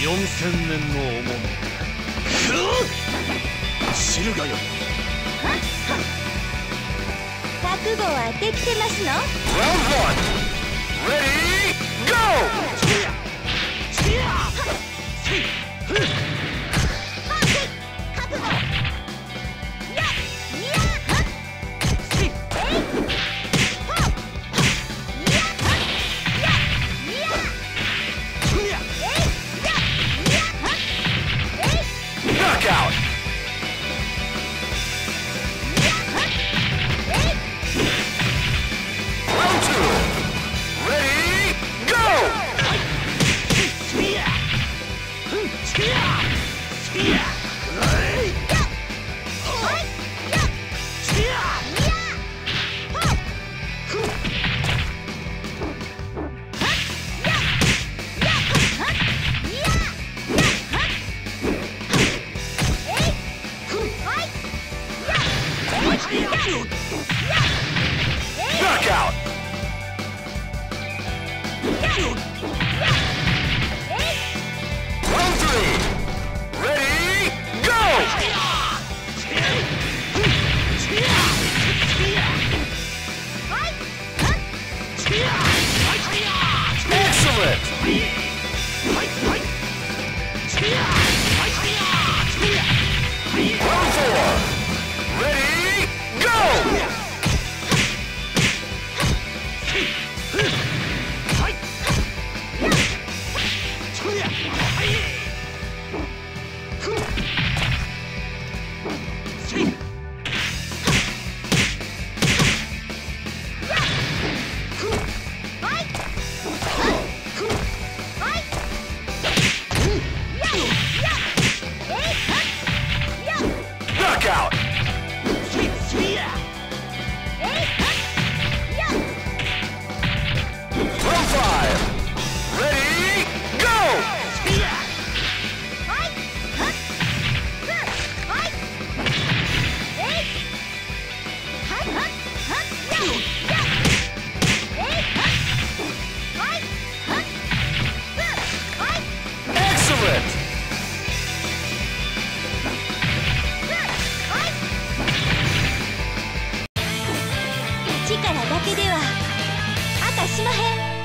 4000年の重み。知るがよ覚悟はできてますの？Knockout! Round! Ready, go! Excellent! 力だけでは。あたしまへん